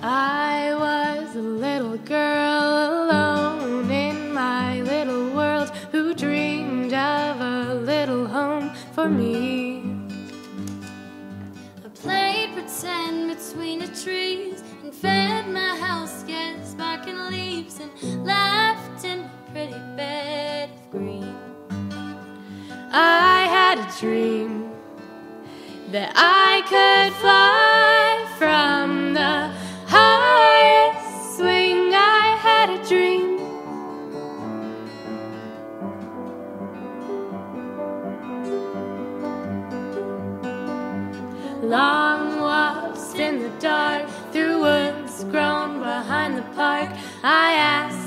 I was a little girl alone in my little world who dreamed of a little home for me. I played pretend between the trees and fed my house cats barking leaves and laughed in my pretty bed of green. I had a dream that I could fly from the highest swing. I had a dream. Long walks in the dark through woods grown behind the park. I asked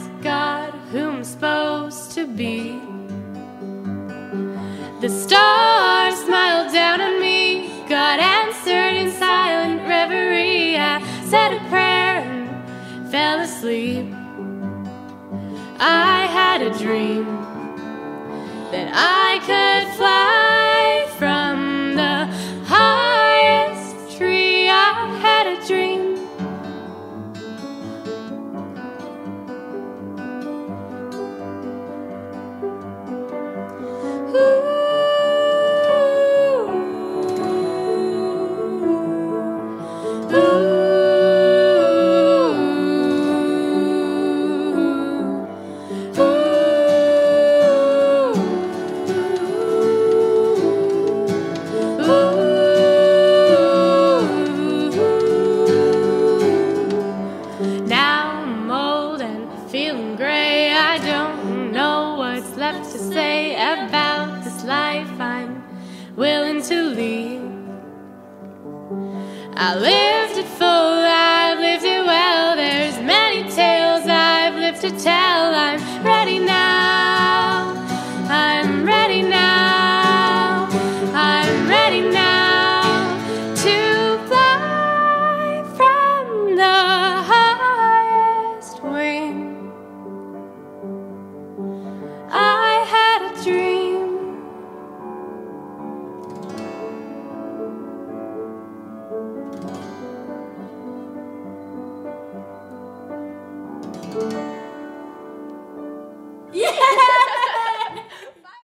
said a prayer and fell asleep. I had a dream that I could fly left to say about this life I'm willing to leave. I lived it full, I've lived it well. There's many tales I've lived to tell. Yeah!